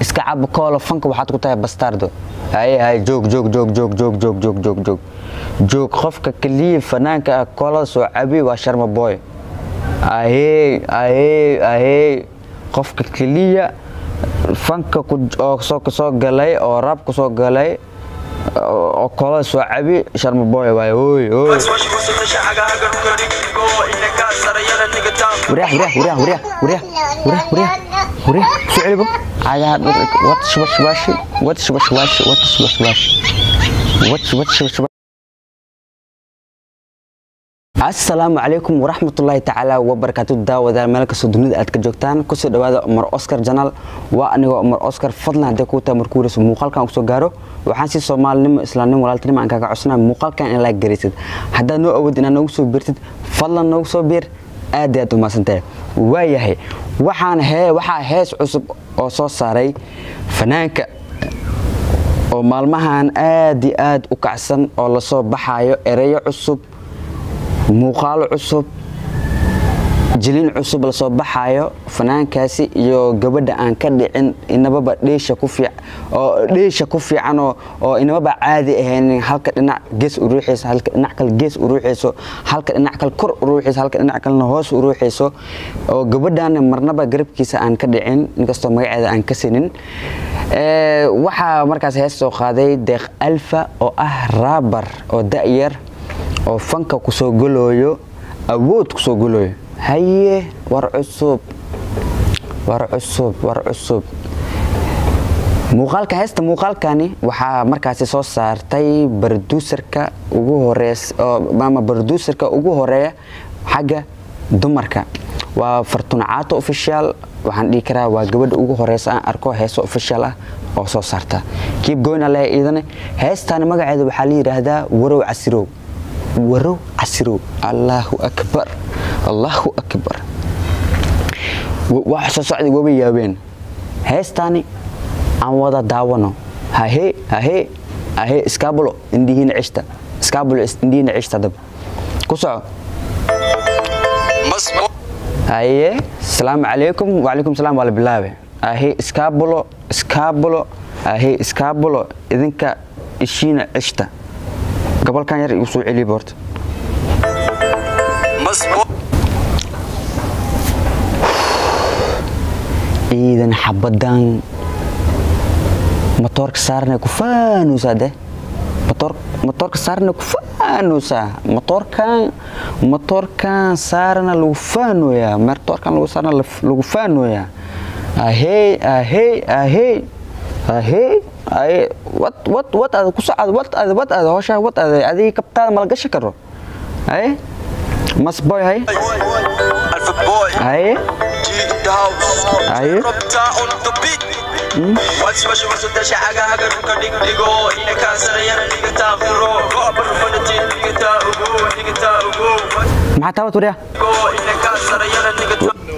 iska cab koolo fanka waxaad ku tahay bastardo. Haye haye joog joog joog joog joog joog joog joog joog. Joog qofka keliya fanaanka ah koolada soo cabi waa sharma boy. Ahee ahee ahee qofka keliya fanka oo soo galay oo rab ku soo galay okolada soo cabi sharmabooy waay hooy hooy waryax waryax waryax waryax waryax waryax waryax waryax soo celibo cagaha wad shubashubaashi wad shubashubaashi wad shubashubaashi wad shubashubaashi asalaamu calaykum waraxmatullaahi tacaala wabarakaatu daawadaal meel kastoo dunida aad ka joogtaan. Kusoo dhawaada umar oscar janaal waa anigoo umar oscar fadlan haddii kuu tahay markuu wareyso muuqaalkan ku soo gaaro waxaan si soomaalinimo islaamnimo walaaltinimo aan kaga codsanaa muuqaalkan in laa haddaad noo awood inaad noogu soo biirtid fadlan noogu soo biir. Aad aad umahadsantahay waayahay waxaan hee waxaa hees cusub oo soo saaray fanaanka oo maalmahan aad iyo aad u kacsan oo la soo baxayo ereyo cusub muuqaalo cusub jilin cusub la soo baxayo fanaankaasi iyo gabadha aan ka dhicin inababa dheesha ku fiican oo inababa caadi ahayn halka dhinac gees u ruuxayso halka dhinac kale gees u ruuxayso halka dhinac kale kor u ruuxayso halka dhinac kalena hoos u ruuxayso oo gabadhan marnaba garabkiisa aan ka dhicin inkastoo magaceeda aan ka sinin. Waxaa markaas hees soo qaaday deeq alfa oo ah raabar oo da'yar oo fanka ku soo golooyo awood ku soo golooyo. Haye war cusub. War cusub war cusub. Muuqaalka heesta muuqaalkani waxaa markaasi soo saartay barduuserka ugu horeys ama barduuserka ugu horreeya xagga dumarka. Waa fartun caato official waxaan dhihi karaa waa gabadha ugu horeysa aan arko heeso official ah oo soo saarta. Kiib goyna leh iidane. Heestaani magaceeda waxaa la yidhaahdaa warow casirow warow casirow allaahu akbar. Allaahu akbar. Wax soo socday waba yaabeen. Heestaani aan wada daawano. Hahee hahee hahee iskaabulo indhihiina cishta. Iskaabulo indhihiina cishta dab. Ku soco haye asalaamu calaykum wacalaykum salaam waa la bilaabe ahee iskaabulo iskaabulo ahee iskaabulo idinka ishiina cishta gobolkan yar igu soo celiya boorta ciidan xabadan. Matoorka saarna ku faanuusaa de matoorka saarna ku faanuusaa. Matoorkan matoorkan saarna lagu faanooyaa. Matoorkan lagu saarna lagu faanooyaa. Ahey ahey ahey ahey ay what what what aad ku socod what aad what aad hawshaa what aad adiga kabtaada malagasha karo ay mas boy hay ay ay maxaa taaba turiya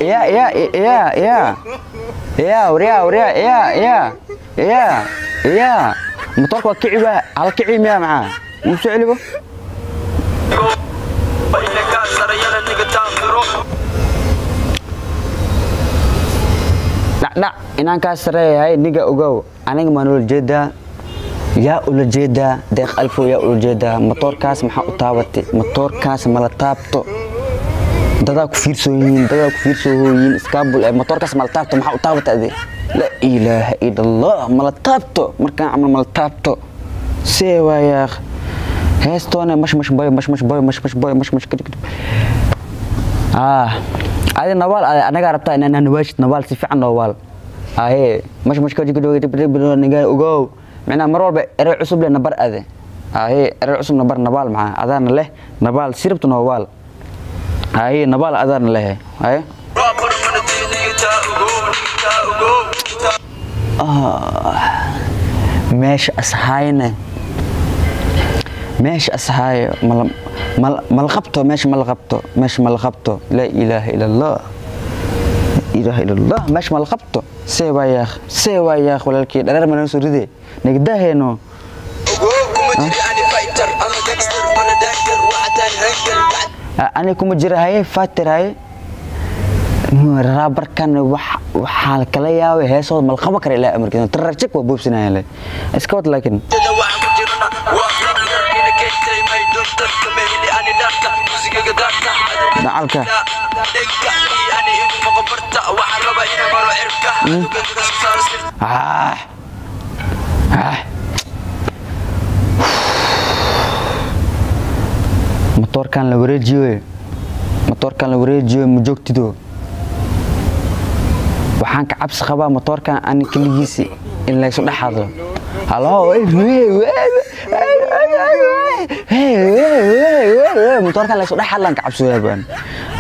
ya ya ya ya ya وريا وريا يا يا يا ya motorka waa kici waa hal kici miya maxaa muu soo celibo dhacdhac inaan kaa sareeyahay niga ogow. Aniga maan ula jeedaa yaa ula jeedaa deeq alfo yaa ula jeedaa motoorkaas maxaa u taabatay motoorkaas mala taabto? Dadaa ku fiirsooyihiin dadaa ku fiirsoohooyiin iskaabul ee motoorkaas mala taabto? Maxaa u taabata adi laa ilaaha ilaallah mala taabto. Markaan camal mala taabto. See waayaaq heestoona mashmashboy mashmashboy mashmashboy mashmash ah, adi nawaal ade rabtaa inaan nawaashid nawaal si fiican noowaal aye mashmash ogow micnaa mar walba erey cusub leh nabar ade aye erey cusub nabar nabaal maxaa adaana leh nabaal si rabtu noowaal aye nabaal adaana lehe meesha ashayne meesha ashaayo mala qabto meesha mala qabto meesha mala qabto laa ilaaha ila ilaaha ila meesha mala qabto see waa yaakh see waa yaakh walaalkii dhareer ma noo soo ridee? Nagdaaheeno ani kuma jira haye raabarkan waxaa kala yaabay heesooda malqabo kara ilaa amarkiisa tararjig waa boobsinayaan le. Iska wad laakiin. Dacalka. Ah. Ah. Motoorkan la wareejiyo motoorkan la wareejiyo ma joogtido waxaan ka cabsi qabaa motoorkan ani keligiisi in laysu dhex hadlo halo motoorkan laysu dhex hadlaan ka cabsooyaa baan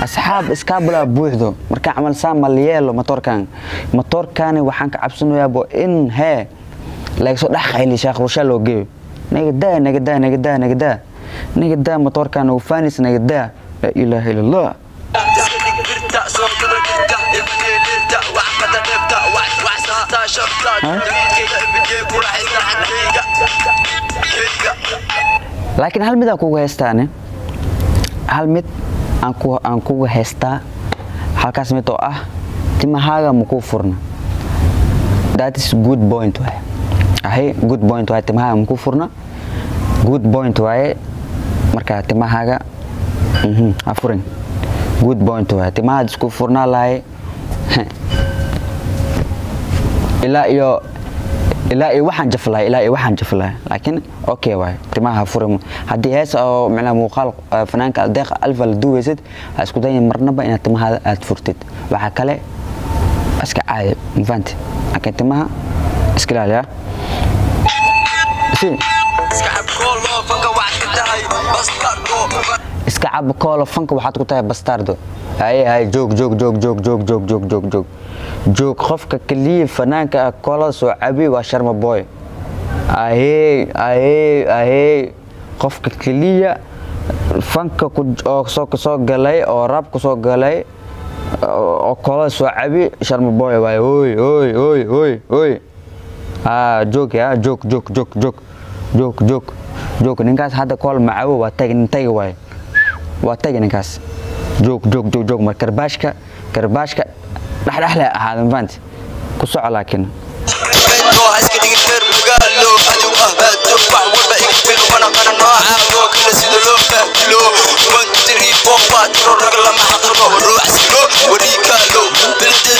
asxaab iskaabulaa buuxdo markaan camal saa mal yeelo motoorkan motoorkani waxaan ka cabsanayaabo in hee laysu dhex qayli sheekh rusha loo geeyo nagadaa nagadaa nagadaa nagadaa nagadaa motoorkan uu faanis nagadaa laa ilaaha ila allah laakiin hal mid aan kugu haystaane hal mid aan kugu haystaa halkaas mid oo ah timahaaga makuu furna. That is good point waaye. Ahay good point waaye timahaaga makuu furna. Good point waaye marka timahaaga ha furin. Good point waaye timahaad isku furnaa lahay ilaa iyo ilaa iyo waxaan jaflahay ilaa iyo waxaan jaflahay laakiin okay waay. Timaha furim haddii hees oo macnaa muuqaal fanaanka deeq alfa la duwaysid ha isku dayin marnaba inaad timahaada aad furtid. Waxaa kale iska caadi mafahanti laakiin timaha iska ilaaliya. Iska cab koolo fanka waxaad ku tahay bastardo joog qofka keliya fanaanka ah koola soo cabi waa sharmabooy qofka keliya fanka soo galay oo raab ku soo galay oo koola soo cabi sharmabooy waay joog ninkaas hadda kool macabo waa tagi ninkaas joogjoogjoogjoogmarkarbaashka karbaashka dhexdhexle ahaadan baant ku soco laakiin. وريكالو بلدي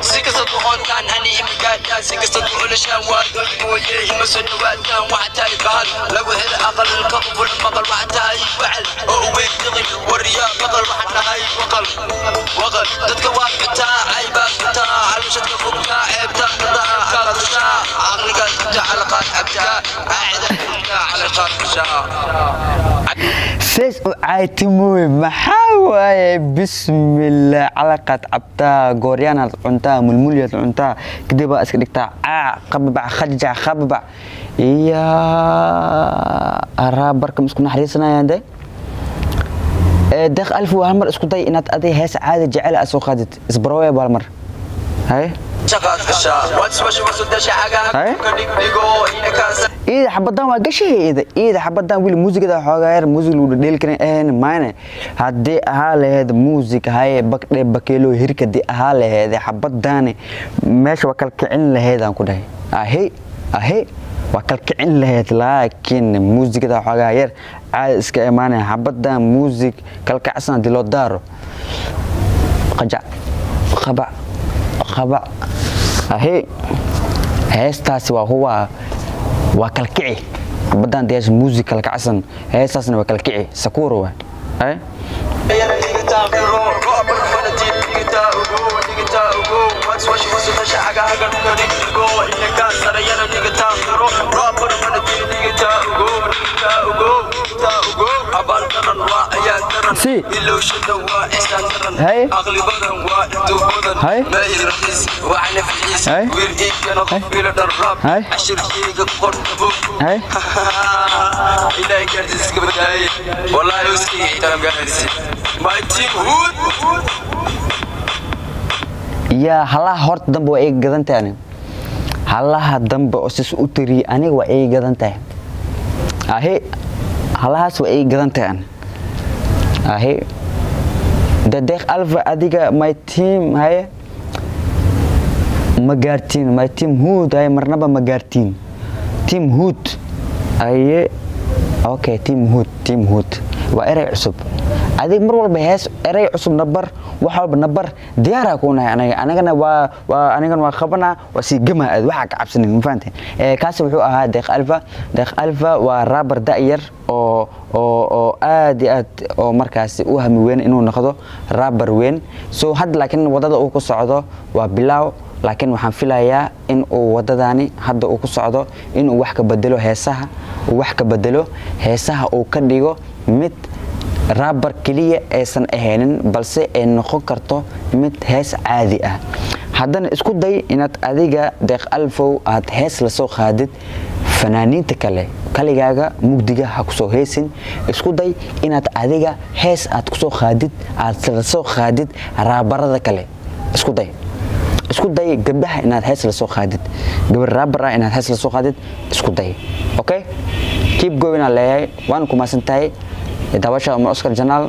سكست وحولان هني إمكانا سكست وحول شواد ويهم سنواتا وحتى يبهل لو هل أقل الكطف المقل وحتى يبعل وين تغي وريا بقل وحتى وقل وقل تتكواب بتاع عيبات بتاع علوشتك فوقها عيبتا بتاع قادشا عقلك تجعل قاد أبتا أعدك على قادشا sees u maxaa waaye? Bismillah calaqaad cabtaa gooryaanaad cuntaa mulmulyaad cuntaa kadib baa iska dhigtaa caac qababac khajajac qababac. Iya araabarka ma isku naxariisanayaan de deeq waa hal mar isku day inaad aday hees caadi jecel aad soo qaadid. Isbarooya baal haye ciida xabadaan waa gashaheyda ciida xabadaan weli muusigada xoogaa muusig lagu dhadheelkarin ahayn mayne haddii ahaa laheyd muusig haye bagdhe bakeeloo hirka haddii ahaa laheyd xabadaane meesha waa kalkicin laheydaan ku dhahay ahe ahe waa kalkicin laheyd laakiin muusigada xoogaa yar iska imaanaya xabadaan muusig kalkacsan haddii daaro qajac qabac qabac ahe heestaasi waa huwa waa kalkici. Gabadhaan dayaasha muusig kala kacsan heestaasna waa kalkici sakuuro waa ه yaa halaha horta dambe waa iga gadan tahay aniga halaha dambe oo sis u tiriye aniga waa iga gadan ahe halahaas waa iga gadan tahay ahe dadeeq alfa adiga my team haye ma gaartiin my team hood haye marnaba ma team hood aye okay team hood team hood. Waa erey cusub adig mar walba hees erey cusub nabar wax walba nabar diyaaraa kuu nahay aniga anigana waa anigana waa qabanaa waa sii gama aad waxaa ka cabsanin ma fahanteen? Ee kaasi wuxuu ahaa deeq alfa. Deeq alfa waa raabar da'yar oo oo oo aad iyo aad oo markaasi u hami weyn inuu noqdo raabar weyn. So hadda laakiin waddada uu ku socdo waa bilaaw laakiin waxaan filayaa in uu wadadani hadda uu ku socdo inuu wax ka bedelo heesaha wax ka bedelo heesaha uu ka dhigo mid raabar keliya aysan ahaynin balse ay noqon karto mid hees caadi ah. Haddana isku day inaad adiga deeq alfow aad hees la soo qaadid fanaaniinta kale kaligaaga mugdiga ha ku soo heesin. Isku day inaad adiga hees aad ku soo qaadid aad la soo qaadid raabarada kale. Isku day. Isku day gabdhaha inaad hees la soo qaadid gabar raabar ah inaad hees la soo qaadid. Isku day. Okay? Keep going aan leeyahay waan ku mahadsan tahay daawasha umar oscar janaal